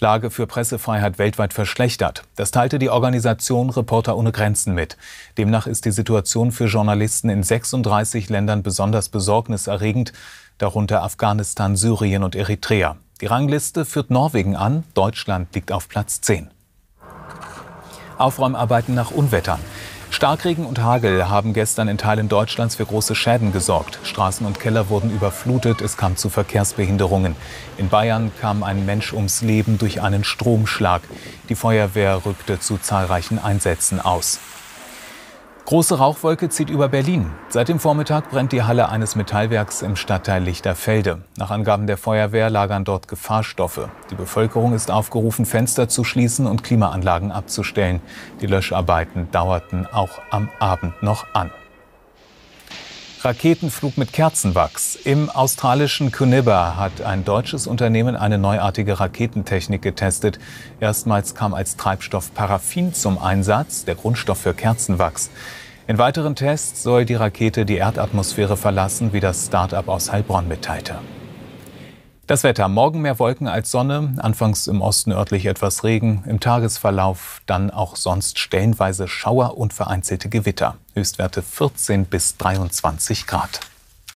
Lage für Pressefreiheit weltweit verschlechtert. Das teilte die Organisation Reporter ohne Grenzen mit. Demnach ist die Situation für Journalisten in 36 Ländern besonders besorgniserregend, darunter Afghanistan, Syrien und Eritrea. Die Rangliste führt Norwegen an, Deutschland liegt auf Platz 10. Aufräumarbeiten nach Unwettern. Starkregen und Hagel haben gestern in Teilen Deutschlands für große Schäden gesorgt. Straßen und Keller wurden überflutet, es kam zu Verkehrsbehinderungen. In Bayern kam ein Mensch ums Leben durch einen Stromschlag. Die Feuerwehr rückte zu zahlreichen Einsätzen aus. Große Rauchwolke zieht über Berlin. Seit dem Vormittag brennt die Halle eines Metallwerks im Stadtteil Lichterfelde. Nach Angaben der Feuerwehr lagern dort Gefahrstoffe. Die Bevölkerung ist aufgerufen, Fenster zu schließen und Klimaanlagen abzustellen. Die Löscharbeiten dauerten auch am Abend noch an. Raketenflug mit Kerzenwachs. Im australischen Cunibba hat ein deutsches Unternehmen eine neuartige Raketentechnik getestet. Erstmals kam als Treibstoff Paraffin zum Einsatz, der Grundstoff für Kerzenwachs. In weiteren Tests soll die Rakete die Erdatmosphäre verlassen, wie das Start-up aus Heilbronn mitteilte. Das Wetter. Morgen mehr Wolken als Sonne. Anfangs im Osten örtlich etwas Regen. Im Tagesverlauf dann auch sonst stellenweise Schauer und vereinzelte Gewitter. Höchstwerte 14 bis 23 Grad.